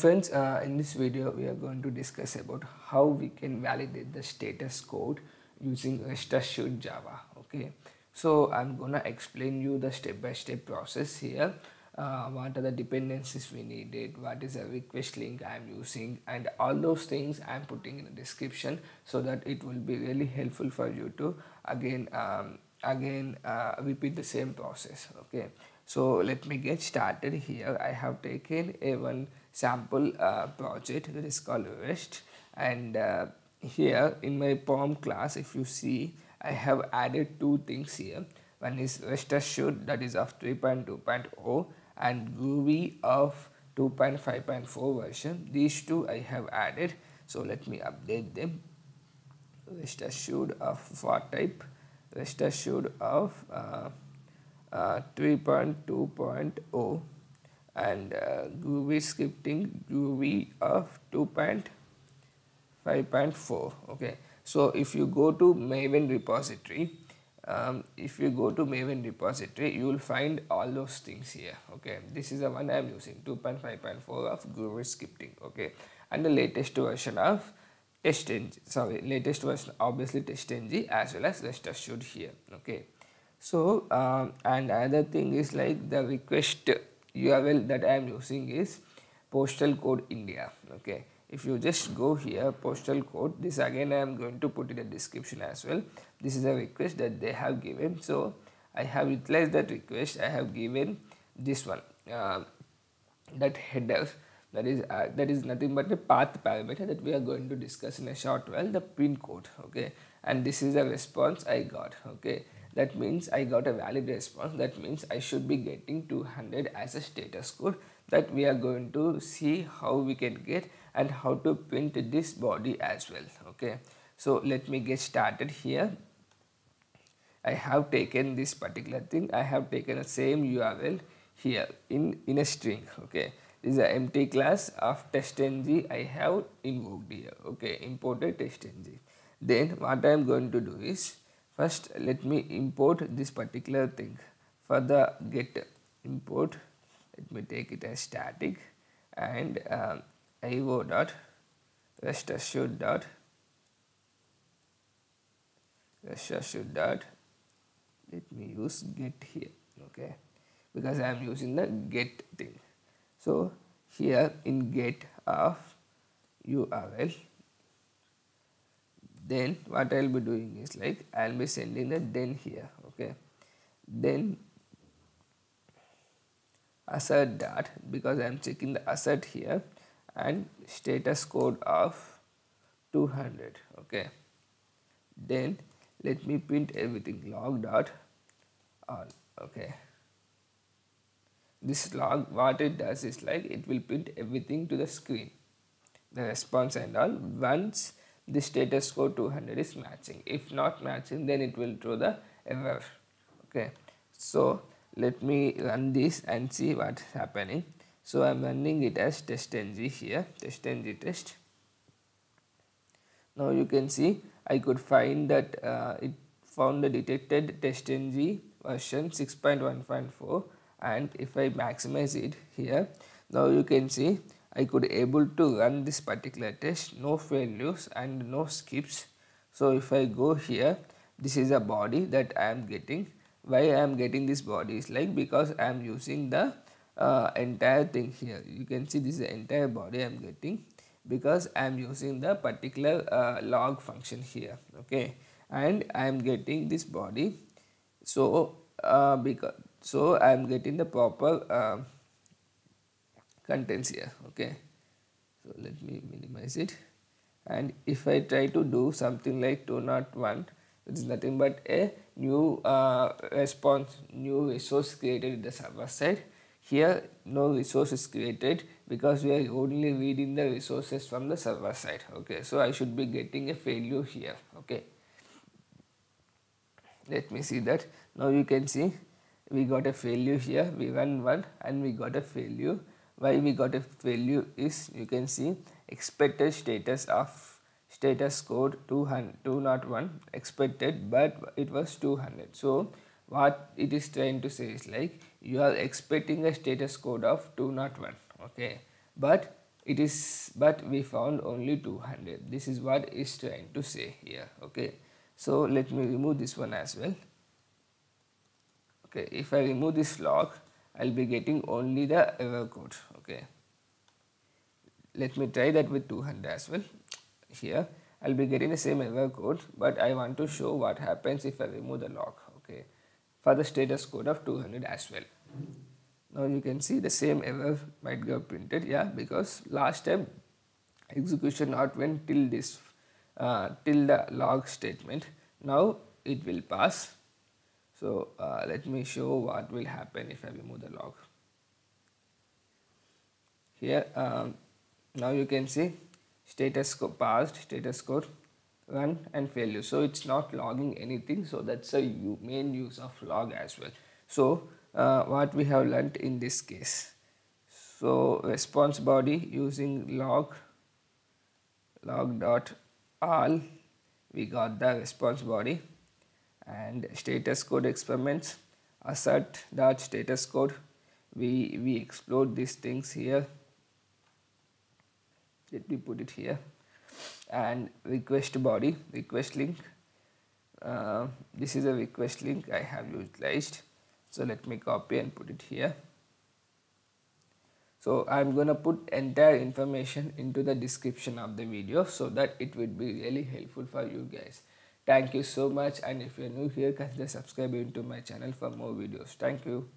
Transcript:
Friends, uh, in this video we are going to discuss about how we can validate the status code using REST assured Java. Okay, so I'm gonna explain you the step-by-step process here. Uh, what are the dependencies we needed, what is the request link I'm using and all those things I'm putting in the description so that it will be really helpful for you to again um, again uh, repeat the same process okay so let me get started here I have taken a one sample uh, project that is called REST. And uh, here in my POM class if you see I have added two things here. One is REST assured that is of 3.2.0 and Groovy of 2.5.4 version. These two I have added. So let me update them. REST assured of for type? REST assured of uh, uh, 3.2.0 and uh, Groovy scripting Groovy of 2.5.4 okay? So if you go to Maven repository um, if you go to Maven repository you will find all those things here okay? This is the one I am using 2.5.4 of Groovy scripting okay? And the latest version of TestNG sorry latest version obviously TestNG as well as rest assured here okay? So um, and another thing is like the request URL that I am using is postal code India okay? If you just go here postal code this again I am going to put in the description as well. This is a request that they have given. So I have utilized that request. I have given this one uh, that header. That is uh, that is nothing but a path parameter that we are going to discuss in a short while the pin code okay? And this is a response I got okay that means I got a valid response. That means I should be getting 200 as a status code that we are going to see how we can get and how to print this body as well okay? So let me get started here. I have taken this particular thing. I have taken the same URL here in in a string okay? This is an empty class of testng I have invoked here okay? Imported testng then what I am going to do is first let me import this particular thing. For the get import. Let me take it as static and um, io dot rest assured dot rest assured dot. Let me use get here okay? Because I am using the get thing. So here in get of URL then what I'll be doing is like I'll be sending the then here okay? Then assert dot because I'm checking the assert here and status code of 200 okay? Then let me print everything log dot all okay? This log what it does is like it will print everything to the screen the response and all. Once the status code 200 is matching. If not matching then it will throw the error. Okay. So let me run this and see what's happening. So i'm running it as testng here testng test. Now you can see i could find that uh, it found the detected testng version 6.1.4 and if i maximize it here now you can see I could able to run this particular test. No failures and no skips. So if I go here this is a body that I am getting. Why I am getting this body is like because I am using the uh, entire thing here. You can see this is the entire body I am getting because I am using the particular uh, log function here. Okay? And I am getting this body. So uh, because so I am getting the proper uh, contents here okay? So let me minimize it. And if I try to do something like 201 it is nothing but a new uh, response new resource created in the server side. Here no resource is created because we are only reading the resources from the server side okay? So I should be getting a failure here okay? Let me see that. Now you can see we got a failure here. We run one and we got a failure why we got a value is you can see expected status of status code 200 201 expected but it was 200 so what it is trying to say is like you are expecting a status code of 201 okay? But it is but we found only 200 this is what is trying to say here okay? So let me remove this one as well. Okay if I remove this log I'll be getting only the error code okay? Let me try that with 200 as well. Here I'll be getting the same error code but I want to show what happens if I remove the log okay? For the status code of 200 as well. Now you can see the same error might get printed yeah because last time execution not went till this uh, till the log statement. Now it will pass so uh, let me show what will happen if I remove the log. Here um, now you can see status code passed status code run and failure. So it's not logging anything. So that's a main use of log as well. So uh, what we have learnt in this case. So response body using log log dot all we got the response body and status code experiments. Assert dot status code. We we explode these things here. Let me put it here. And request body request link. Uh, this is a request link I have utilized. So let me copy and put it here. So I'm gonna put entire information into the description of the video so that it would be really helpful for you guys thank you so much. And if you're new here consider subscribing to my channel for more videos. Thank you